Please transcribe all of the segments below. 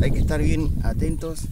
hay que estar bien atentos.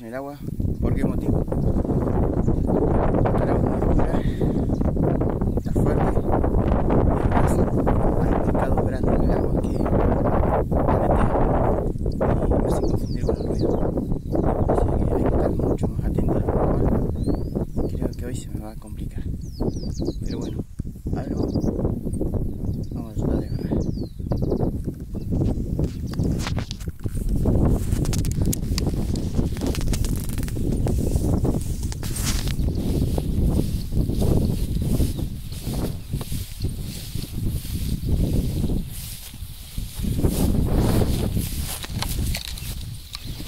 En el agua. ¿Por qué motivo? El agua muy dura, está fuerte y hay pescados grandes en el agua que metían y me hacen confundir con el ruido. Así que hay que estar mucho más atento al agua. Creo que hoy se me va a complicar. Pero bueno, algo vamos a tratar de agarrar.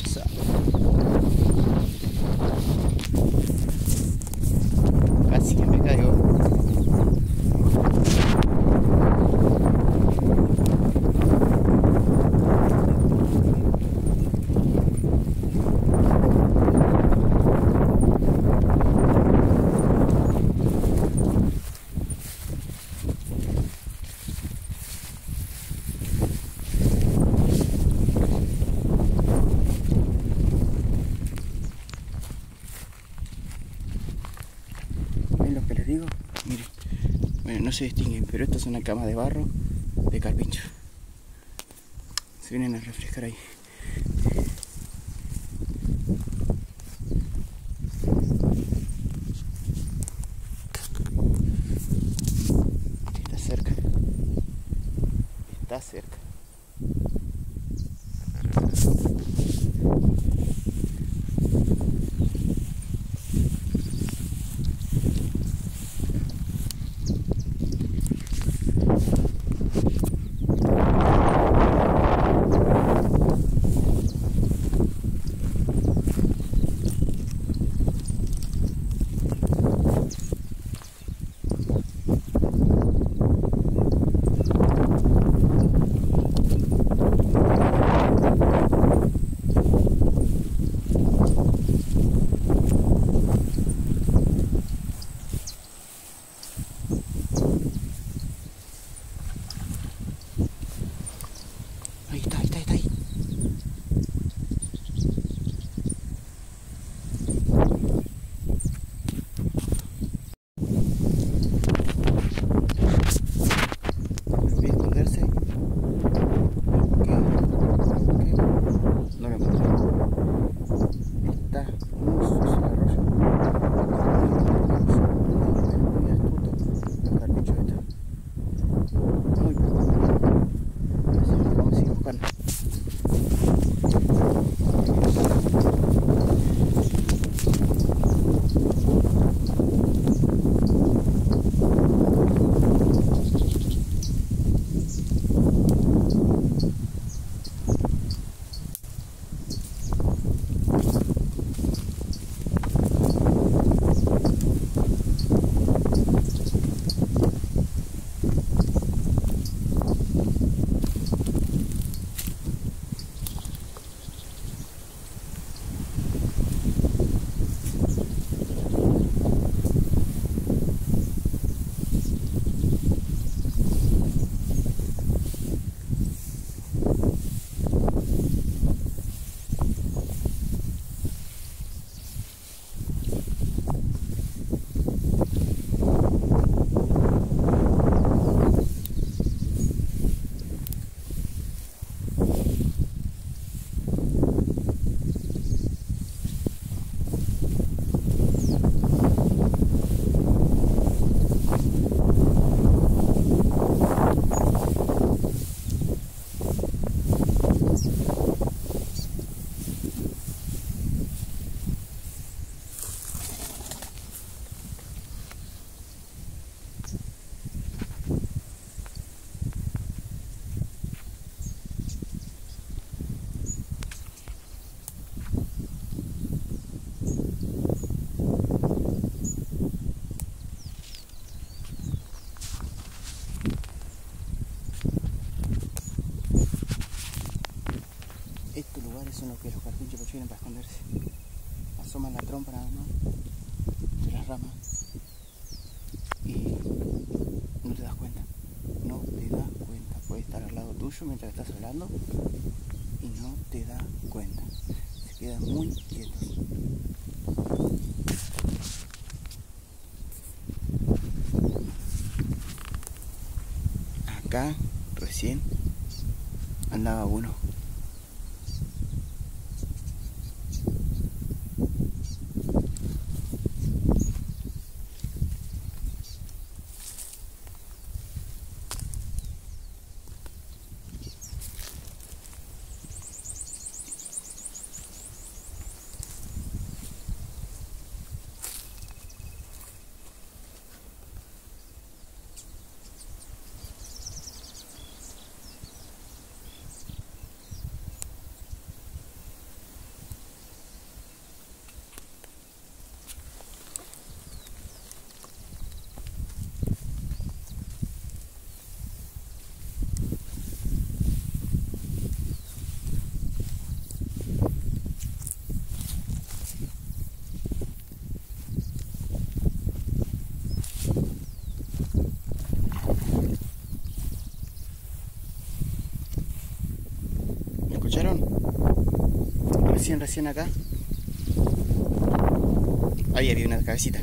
Sa- Casi que me caigo. ¿Ven lo que les digo? Miren. No se distinguen, pero esto es una cama de barro de carpincho. Se vienen a refrescar ahí. Carpinchos prefieren para esconderse. Asoman la trompa nada más de las ramas y no te das cuenta. No te das cuenta. Puede estar al lado tuyo mientras estás hablando y no te das cuenta. Se quedan muy quietos. Acá recién andaba uno. Escucharon? Recién, recién acá. Ahí había una cabecita.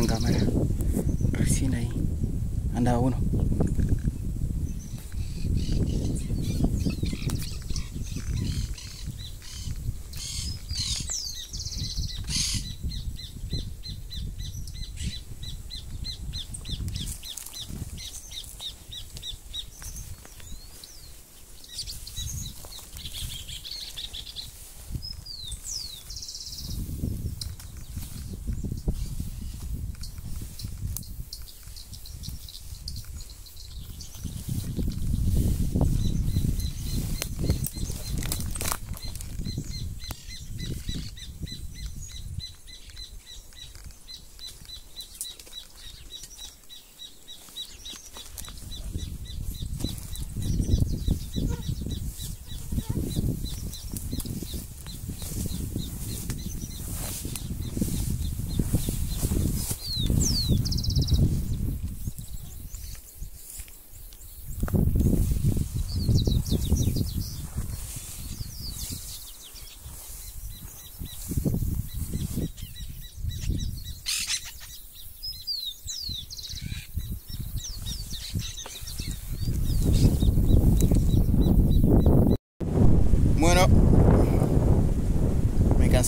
En cámara. Recién ahí. Andaba uno.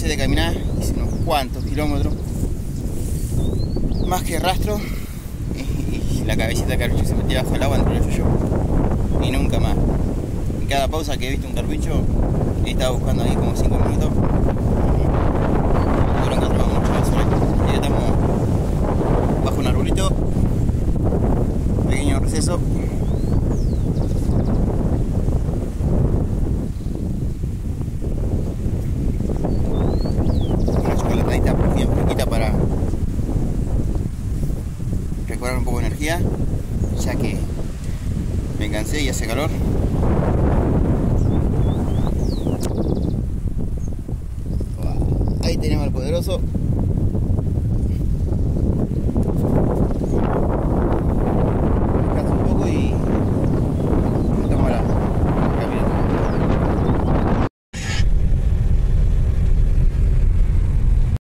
De caminar, hice unos cuantos kilómetros, más que rastro, y, la cabecita de carpincho se metía bajo el agua entre el yo y nunca más. En cada pausa que he visto un carpincho, he estado buscando ahí como 5 minutos, no mucho bajo un arbolito, pequeño receso. Y hace calor.